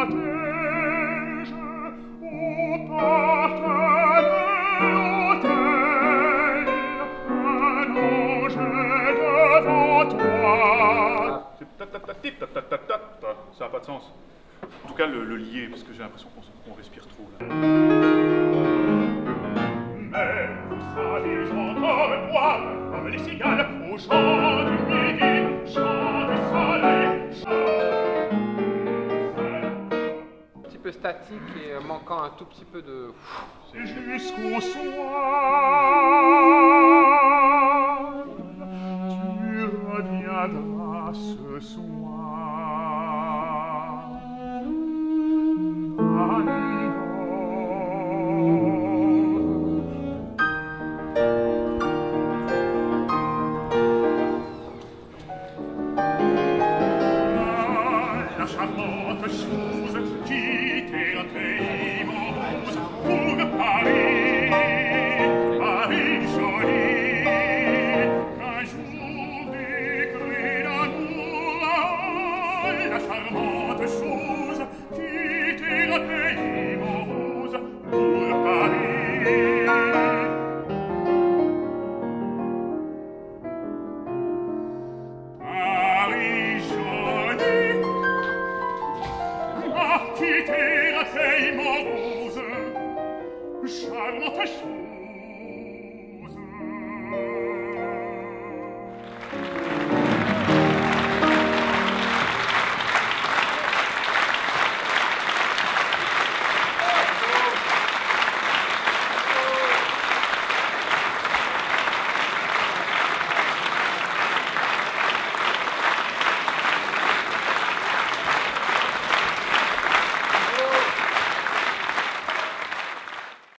Ça n'a pas de sens. En tout cas, le, lier, parce que j'ai l'impression qu'on respire trop. Mais vous savez boire comme les cigales au chant du statique et euh, manquant un tout petit peu de. C'est jusqu'au soir. Tu reviendras ce soir. Amour. la charmante chose quitter qui terra sei morose? Charmante chou